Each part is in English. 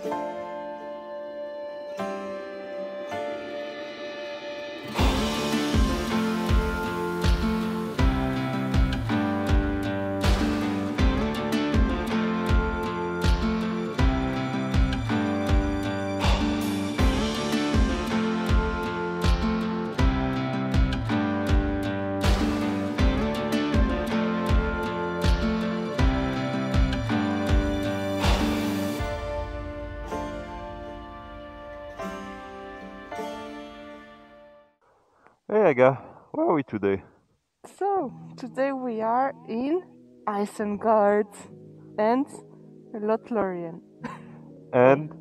Hey Aga, where are we today? So, today we are in Isengard and Lothlorien. And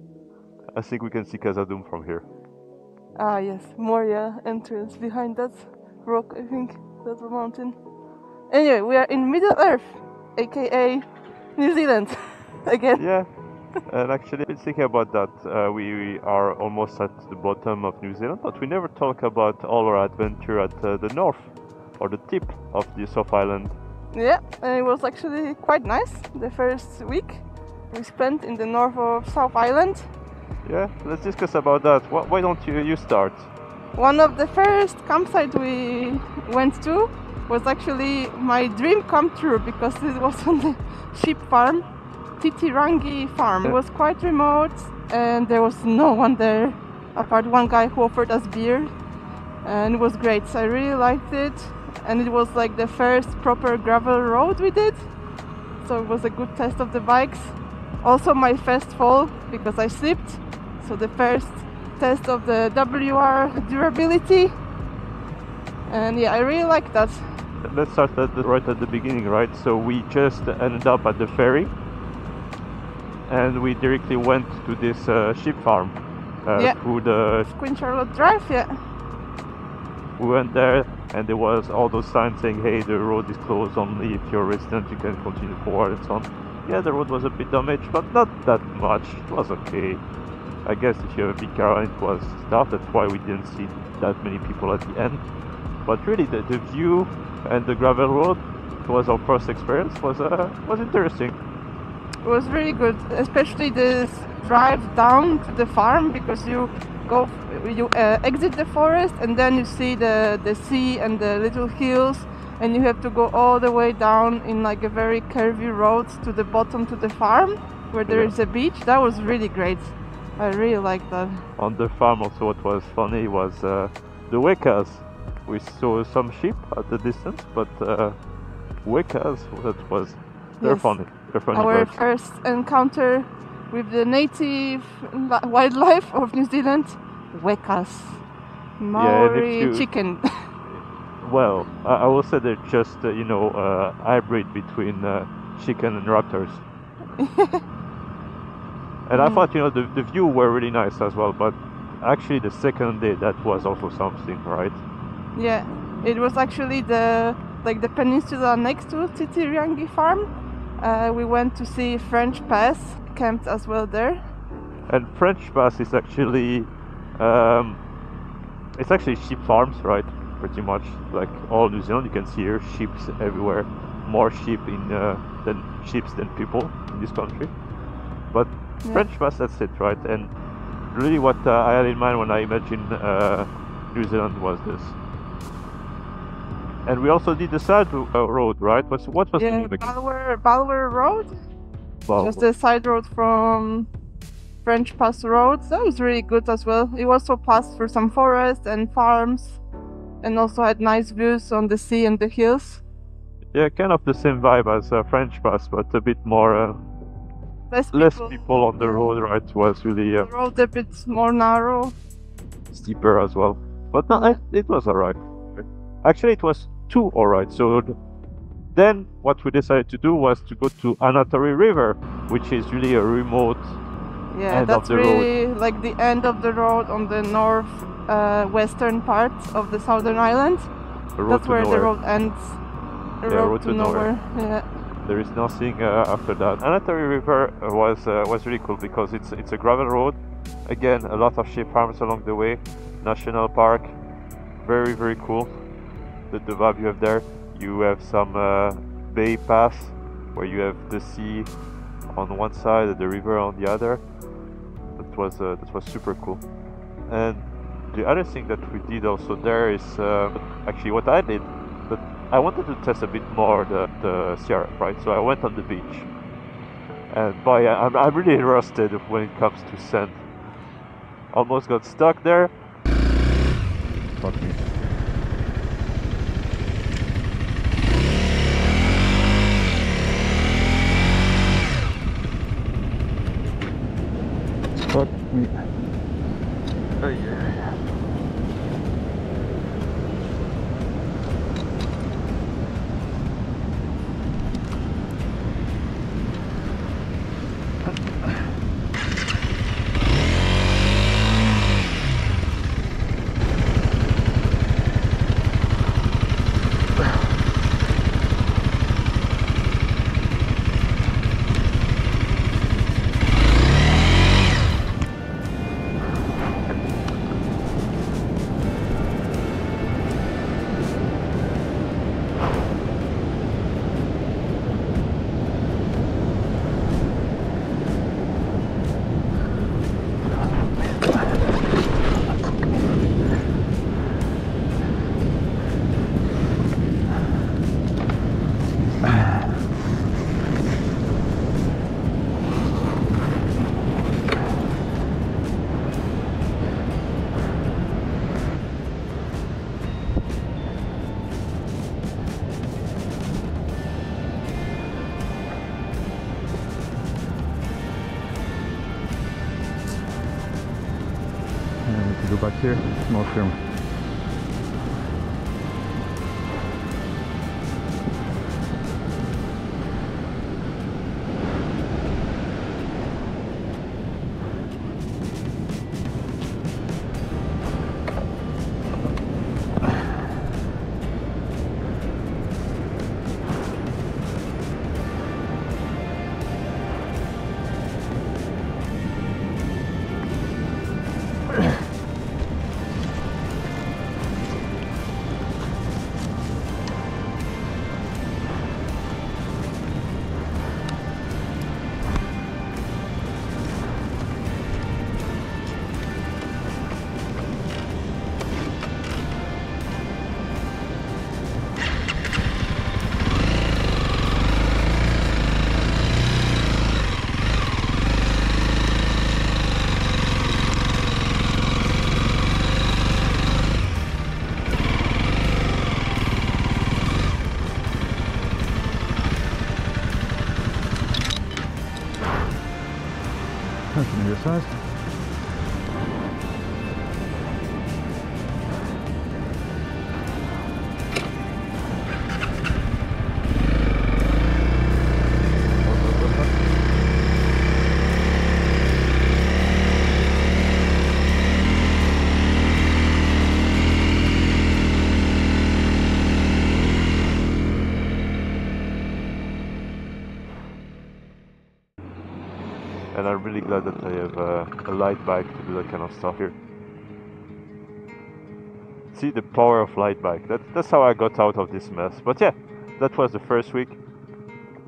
I think we can see Khazad-dûm from here. Ah, yes, Moria entrance behind that rock, I think. That's a mountain. Anyway, we are in Middle Earth, aka New Zealand. Again. Yeah, and actually, I've been thinking about that. Uh, we, we are almost at the bottom of New Zealand, but we never talk about all our adventure at uh, the north or the tip of the South Island. Yeah, and it was actually quite nice. The first week we spent in the north of South Island. Yeah, let's discuss about that. Why don't you you start? One of the first campsite we went to was actually my dream come true because it was on the sheep farm, Titirangi farm. It was quite remote and there was no one there apart one guy who offered us beer and it was great. So I really liked it and it was like the first proper gravel road we did. So it was a good test of the bikes. Also my first fall because I slipped. So the first test of the WR durability. And yeah, I really like that. Let's start at the, right at the beginning, right? So we just ended up at the ferry, and we directly went to this uh, sheep farm. Uh, Yeah. Through the Queen Charlotte Drive, yeah. we went there, and there was all those signs saying, "Hey, the road is closed. Only if you're a resident, you can continue forward and so on." Yeah, the road was a bit damaged, but not that much. It was okay. I guess if you have a big car it was tough. that's why we didn't see that many people at the end. But really, the, the view and the gravel road it was our first experience was uh, was interesting. It was really good, especially this drive down to the farm because you go, you uh, exit the forest and then you see the, the sea and the little hills and you have to go all the way down in like a very curvy road to the bottom to the farm where there Yeah. is a beach. That was really great. I really liked that. On the farm, also, what was funny was uh, the wekas. We saw some sheep at the distance, but uh, wekas that was they're Yes. funny. Our birds. first encounter with the native wildlife of New Zealand, wekas. Maori you- chicken. Well, I, I will say they're just uh, you know uh, hybrid between uh, chicken and raptors. and I Mm. thought you know the, the view were really nice as well, but actually the second day that was also something, right? Yeah, it was actually the like the peninsula next to Titirangi farm. Uh, we went to see French Pass, camped as well there. And French Pass is actually, um, it's actually sheep farms, right? Pretty much like all New Zealand. You can see here sheep everywhere. More sheep in uh, than sheep than people in this country. But Yeah. French Pass, that's it, right? And really, what uh, I had in mind when I imagined uh, New Zealand was this. And we also did the side uh, road, right? What's what was the Yeah, name again? Bulwer, Bulwer Road, Well, just the side road from French Pass Road. That was really good as well. It also passed through some forest and farms, and also had nice views on the sea and the hills. yeah, kind of the same vibe as uh, French Pass, but a bit more. Uh, Less less people. people on the road, right? Was really uh, The road a bit more narrow. steeper as well. But no, it, it was alright. Actually, it was too alright. So then, what we decided to do was to go to Anatori River, which is really a remote. Yeah, End of that's the road. really like the end of the road on the north uh, western part of the southern island. road that's to where the road ends. The Yeah, road, to, nowhere. Yeah. There is nothing uh, after that. Anatori River uh, was uh, was really cool because it's it's a gravel road. Again, a lot of sheep farms along the way. National park, very very cool. The, the vibe you have there. You have some uh, bay pass where you have the sea on one side and the river on the other. that was uh, that was super cool. And the other thing that we did also there is uh, actually what I did, but I wanted to test a bit more the the CRF, right? So I went on the beach, and boy, I'm I'm really rusted when it comes to sand. Almost got stuck there. Fuck me. Fuck go back here. More film. I'm really glad that I have uh, a light bike to do that kind of stuff here. See the power of light bike. That, that's how I got out of this mess. But yeah, that was the first week.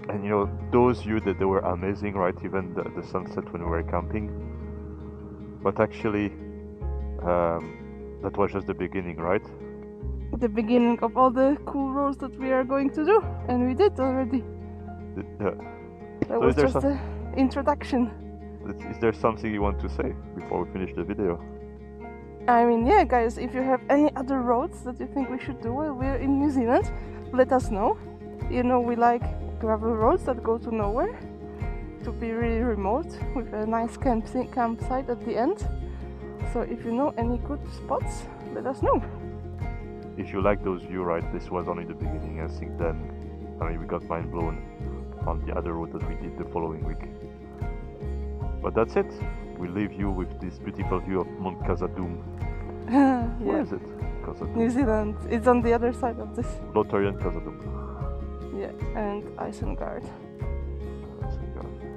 And you know, those views that they were amazing, right? Even the, the sunset when we were camping. But actually, um, that was just the beginning, right? The beginning of all the cool roads that we are going to do, and we did already. The- uh, That So was just some- the introduction. Is- there something you want to say before we finish the video? I mean, yeah, guys, if you have any other roads that you think we should do while we're in New Zealand, let us know. You know, we like gravel roads that go to nowhere, to be really remote with a nice camp campsite at the end. So if you know any good spots, let us know. if you like those view right this was only the beginning i think then i mean we got mind blown on the other road that we did the following week but that's it we leave you with this beautiful view of mount Khazad-dûm where yeah, is it Khazad-dûm New Zealand. It's on the other side of this. Lothlorien Khazad-dûm Yeah, and Isengard. Isengard.